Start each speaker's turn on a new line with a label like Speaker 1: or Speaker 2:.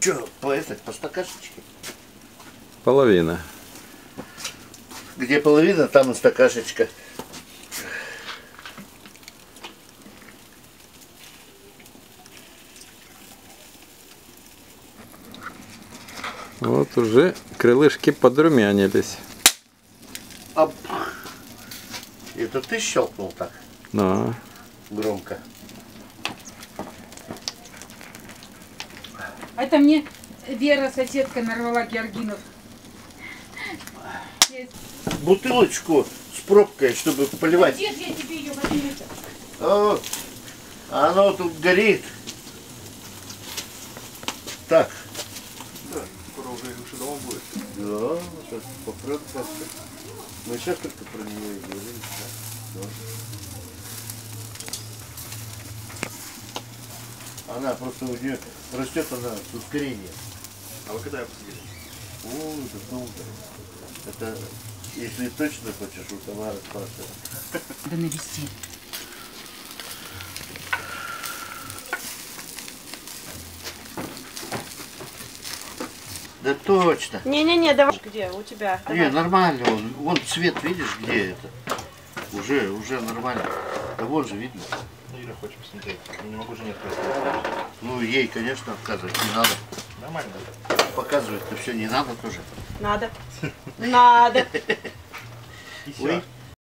Speaker 1: Че, по этой, по стакашечке?
Speaker 2: Половина.
Speaker 1: Где половина, там и стакашечка.
Speaker 2: Вот уже крылышки подрумянились.
Speaker 1: Ап. Это ты щелкнул так
Speaker 2: Да.
Speaker 1: громко?
Speaker 3: Это мне Вера, соседка, нарвала георгинов. Есть.
Speaker 1: Бутылочку с пробкой, чтобы поливать.
Speaker 3: Дед, я тебе ее возьму.
Speaker 1: О, оно тут горит. Так.
Speaker 4: Да, скоро уже лучше дома будет.
Speaker 1: Да, сейчас попрет как-то. Мы сейчас только про нее и говорили. Да. Да. Она просто у нее растет она с ускорением.
Speaker 4: А вы когда ее посадили?
Speaker 1: О, это долго. Это, если точно хочешь, у Тамары спрашивать.
Speaker 3: Да навести.
Speaker 1: Да точно.
Speaker 5: Не-не-не, давай. Где? У тебя.
Speaker 1: Не, нормально он. Вон цвет, видишь, где это? Уже, уже нормально. Да вон же видно.
Speaker 4: Ну, Юля хочет посмотреть. Я не могу же не открыть.
Speaker 1: Ну, ей, конечно, отказывать не надо.
Speaker 4: Нормально.
Speaker 1: Показывать-то все не надо тоже.
Speaker 5: Надо. Надо.
Speaker 4: И
Speaker 1: Ой.
Speaker 4: все.